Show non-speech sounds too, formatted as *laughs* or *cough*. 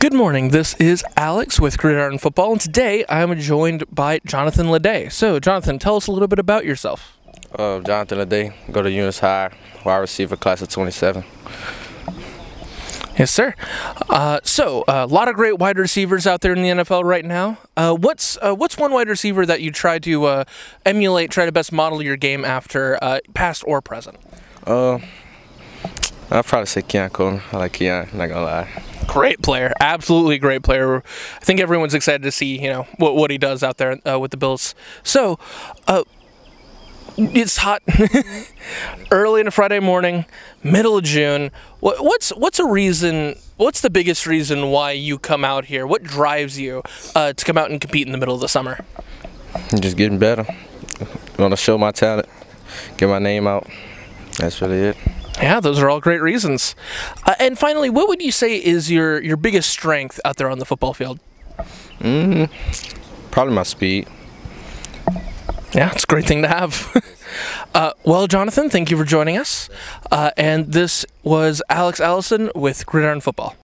Good morning. This is Alex with Career Gridiron Football, and today I'm joined by Johnathon Laday. So, Johnathon, tell us a little bit about yourself. Uh, Johnathon Laday, go to Eunice High, wide receiver, class of 27. Yes, sir. Uh, so, a lot of great wide receivers out there in the NFL right now. Uh, what's uh, what's one wide receiver that you try to uh, emulate, try to best model your game after, uh, past or present? Uh, I'll probably say Keon Coleman. I like Keon, not gonna lie. Great player, absolutely great player. I think everyone's excited to see you know what what he does out there uh, with the Bills. So, uh, it's hot *laughs* early in a Friday morning, middle of June. What, what's what's a reason? What's the biggest reason why you come out here? What drives you uh, to come out and compete in the middle of the summer? I'm just getting better. I Want to show my talent, get my name out. That's really it. Yeah, those are all great reasons. Uh, and finally, what would you say is your your biggest strength out there on the football field? Mm, probably my speed. Yeah, it's a great thing to have. *laughs* uh, well, Johnathon, thank you for joining us. Uh, and this was Alex Allison with Gridiron Football.